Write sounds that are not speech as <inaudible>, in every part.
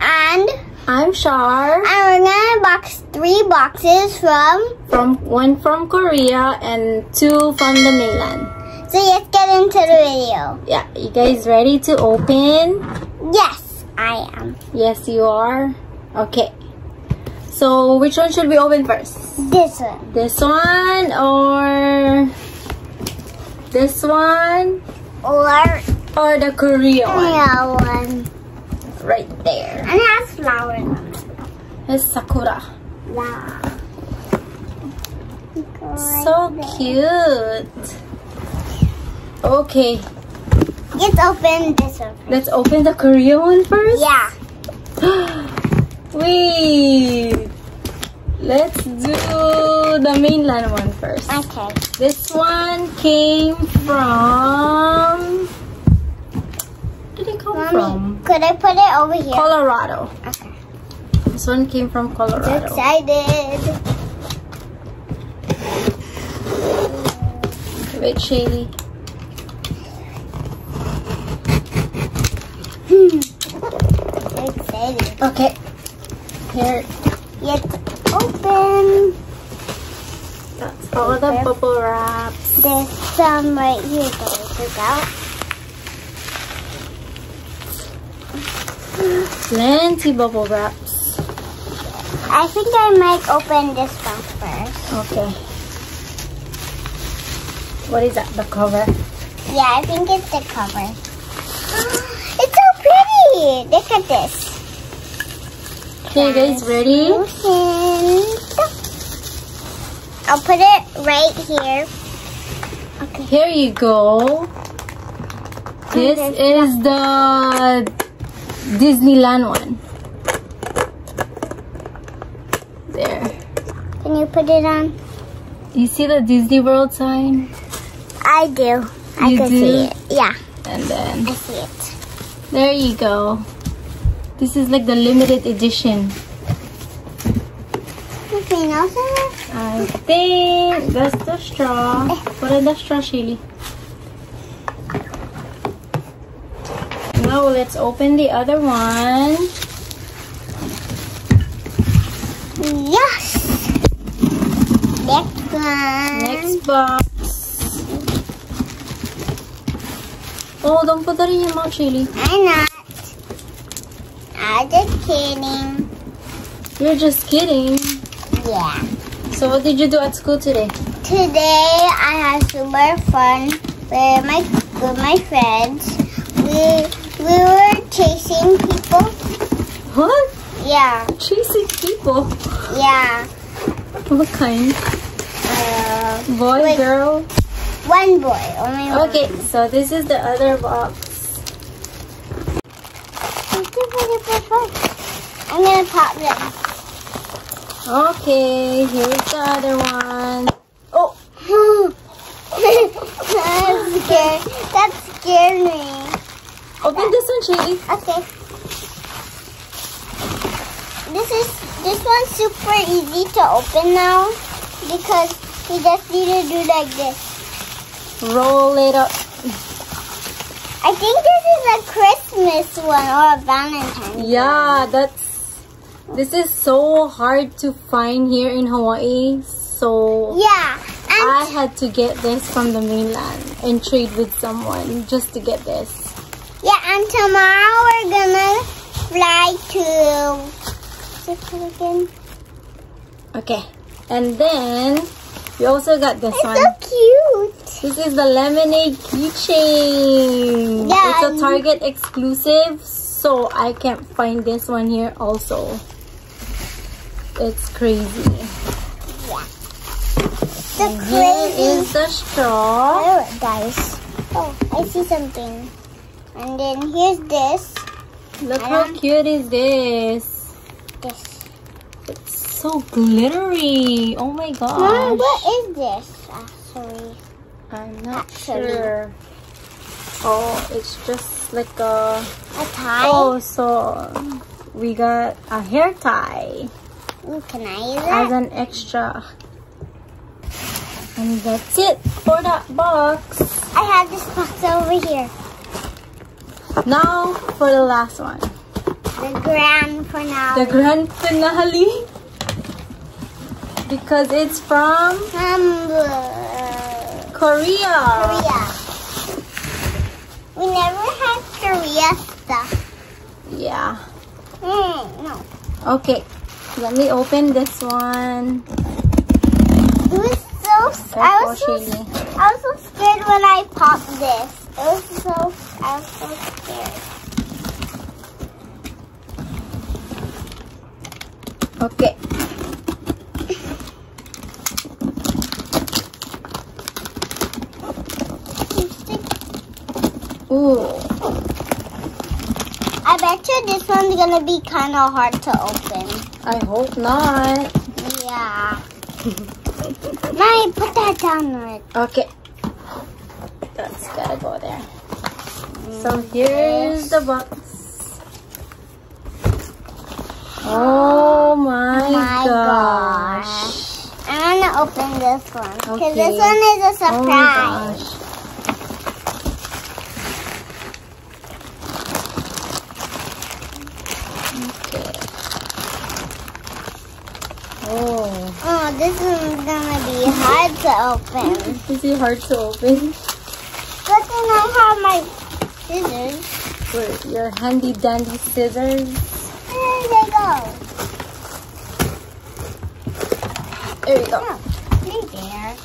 and I'm Shar. and we're gonna box three boxes from. From one from Korea and two from the mainland. So let's get into the video. Yeah, you guys ready to open? Yes, I am. Yes, you are. Okay. So which one should we open first? This one. This one or this one Or or the Korea one? yeah, one. Right there. And it has flowers on it. It's Sakura. Yeah. So cute. Okay, Let's open this one. let's open the Korea one first. Yeah. <gasps> Wait. Let's do the mainland one first. Okay. This one came from. Where did it come from? Mommy, could I put it over here? Colorado. Okay. This one came from Colorado. excited. Wait, Shaeley. So excited. Okay. Here. Let's open. That's all the bubble wraps. There's some right here that we took out. Plenty bubble wraps. I think I might open this one first. Okay. What is that? The cover? Yeah, I think it's the cover. <gasps> It's so pretty! Look at this. Okay, you guys ready? I'll put it right here. Okay. Here you go. Oh, this is the Disneyland one. There. Can you put it on? You see the Disney World sign? I do. I You can do? see it. Yeah, And then I see it. there you go. This is like the limited edition. Anything else in there? I think that's the straw. Put in the straw, Shelly. Now let's open the other one. Yes! Next one. Next box. Oh, don't put that in your mouth, Shelly. I'm not. I'm just kidding. You're just kidding. Yeah. So what did you do at school today? Today I had super fun with my with my friends. We we were chasing people. What? Yeah, Chasing people. yeah. What kind? Uh, Boy, Wait. girl? one boy, only one. Okay, so this is the other box. I'm gonna pop this. Okay, here's the other one. Oh, <laughs> That's scared. That scared me. Open this one, Shelly. Okay. This is this one's super easy to open now because you just need to do like this. Roll it up. I think this is a Christmas one or a Valentine. Yeah, that's. This is so hard to find here in Hawaii. So Yeah. And I had to get this from the mainland and trade with someone just to get this. Yeah, and tomorrow we're gonna fly to what's it called again? Okay, and then we also got this It's one. so cute. This is the lemonade keychain. Yeah, It's a Target exclusive, so I can't find this one here also. It's crazy. Yeah. The And crazy. is the straw. Oh, guys. Oh, I see something. And then here's this. Look how cute is this. This. It's so glittery. Oh my Mom, what is this? Actually. I'm not Actually. sure. Oh, it's just like a... A tie? Oh, so we got a hair tie. Ooh, can I use as an extra. And that's it for that box. I have this box over here. Now for the last one. The grand finale. The grand finale. Because it's from Korea. Korea. We never had Korea stuff. Yeah. Mm, no. Okay. Let me open this one. It was so. I was so, I was so scared when I popped this. It was so. I was so scared. Okay. Ooh. I bet you this one's gonna be kind of hard to open. I hope not. Yeah. <laughs> Mommy, put that down right. Okay. That's gotta go there. So here's the box. Oh my, my gosh. I'm gonna open this one because Okay. this one is a Oh surprise. my gosh. Okay. Oh, Oh, this is gonna be hard to open. <laughs> is it hard to open? I have my scissors. For your handy dandy scissors. There they go. There you go. Oh, right there.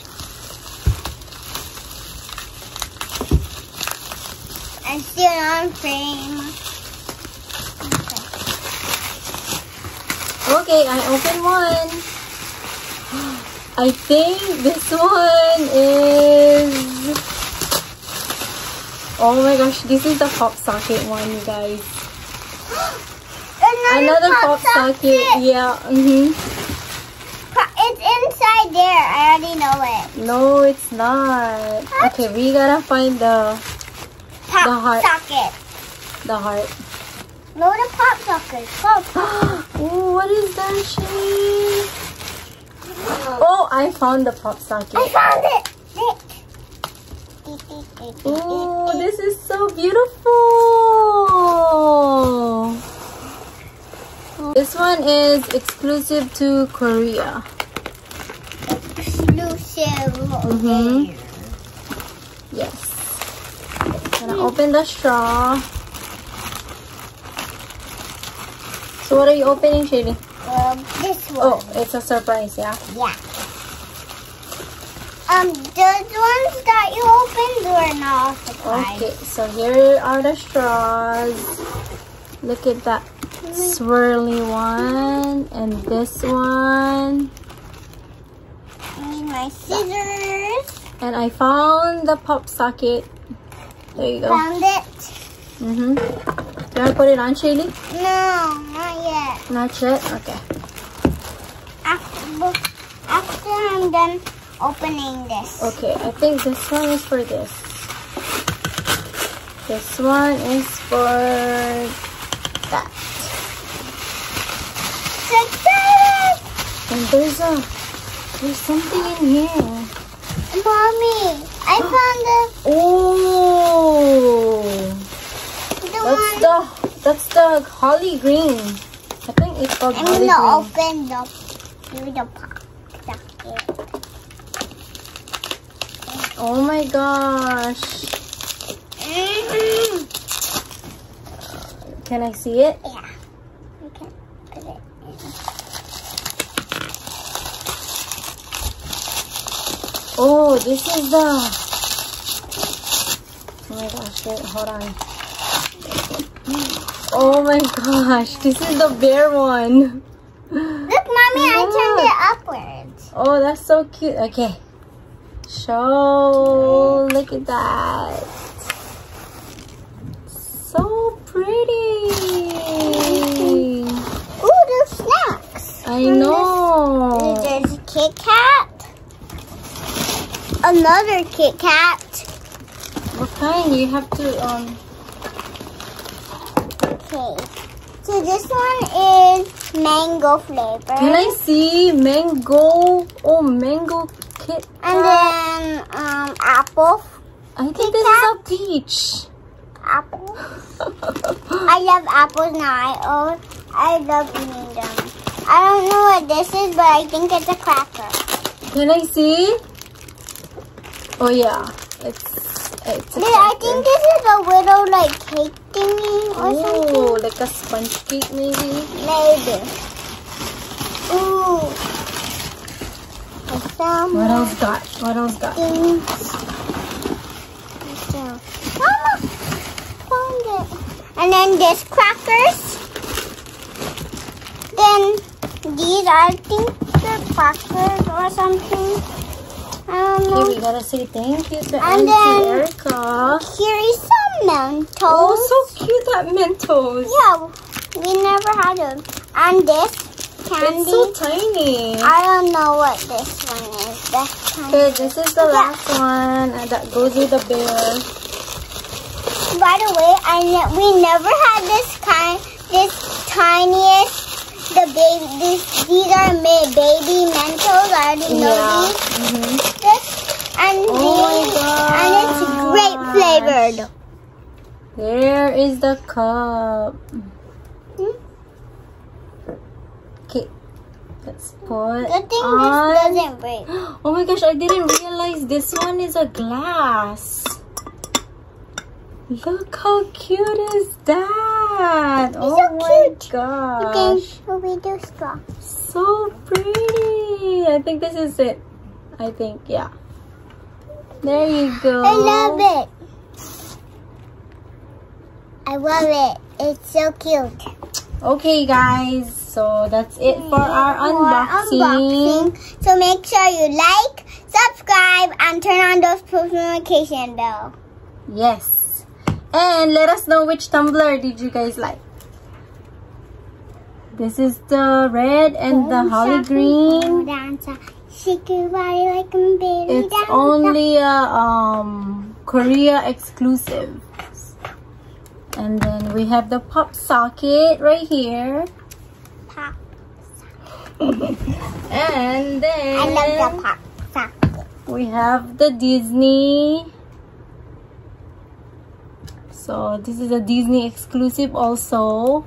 I'm still on frame. Okay, I open one. <gasps> I think this one is. Oh my gosh, this is the pop socket one, you guys. Another, Another pop socket. Yeah. Mhm. It's inside there. I already know it. No, it's not. Okay, we gotta find the Pop The heart. socket. the heart. No, the pop socket. Pop. <gasps> oh, what is that shade? Oh, I found the pop socket. I found it. Oh, this is so beautiful. This one is exclusive to Korea. Exclusive. Mhm. Yes. Gonna open the straw. So what are you opening, Shady? Um, this one. Oh, it's a surprise, yeah? Yeah. Um, those ones that you opened were not a. Okay, so here are the straws. Look at that swirly one and this one. I need my scissors. And I found the pop socket. There you go. Found it. Mm-hmm. Do you want to put it on, Shaeley? No, not yet. Not yet? Okay. After, after I'm done opening this. Okay, I think this one is for this. This one is for that. And there's a there's something in here. Mommy, I found Oh, the, the that's one. the that's the holly green. I think it's called I'm holly gonna green. open the, the pop socket. Oh my gosh! Mm-hmm. Can I see it? Yeah. Okay. Put it in. Oh, this is the. Oh my gosh! Wait, hold on. Oh my gosh! This is the bear one. Look, mommy, I turned it upwards. Oh, that's so cute. Okay. Show. Look at that. So pretty. Ooh, there's snacks. I From know. this- There's a Kit Kat. Another Kit Kat. What kind? You have to um. Okay. So this one is mango flavor. Can I see mango? Oh, mango kit. And then um apple. I think this is a peach. apples. <laughs> I love apples now. I oh, I love eating them. I don't know what this is, but I think it's a cracker. Can I see? Oh yeah, it's it's. I think this is a little like cake thingy or Oh, something. like a sponge cake maybe. Maybe. Ooh. Found What else got? What else got? things. Mama found it. And then this crackers. Then these are, I think, the crackers or something. I don't know. Okay, we gotta say thank you to And Auntie Erica. Here is some Mentos. Oh, so cute that Mentos. Yeah, we never had them. And this candy. It's so tiny. I don't know what this one is. This kind Okay, this is the Yeah. last one that goes with the bear. By the way, I ne- we never had this kind, this tiniest. The baby, this, these are made baby Mentos. I already know Yeah. these. hmm This and Oh my these, and it's grape flavored. There is the cup. Hmm? Okay, let's put Good thing on. this doesn't break. <gasps> Oh my gosh, I didn't realize this one is a glass. Look how cute is that? oh so my cute. gosh. Okay, we do straw. So pretty. I think this is it. I think, yeah. There you go. I love it. I love it. It's so cute. Okay, guys. So that's it for our unboxing. unboxing. So make sure you like, subscribe, and turn on those post notification bell. Yes. And let us know which tumbler did you guys like. This is the red and the holly green. Dancer. Shake your body like a baby It's only a um Korea exclusive. And then we have the pop socket right here. <laughs> And then I love the pop we have the Disney. So this is a Disney exclusive also.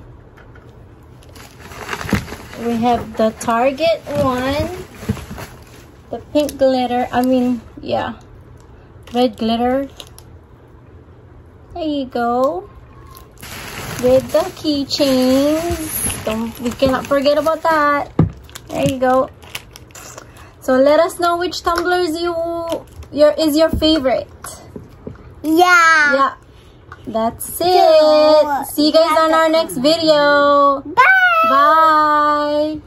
We have the Target one. The pink glitter. I mean, yeah. Red glitter. There you go. With the keychains. Don't we cannot forget about that. There you go. So let us know which tumblers you your is your favorite. Yeah. Yeah. That's it. See you guys on our next video. Bye. Bye.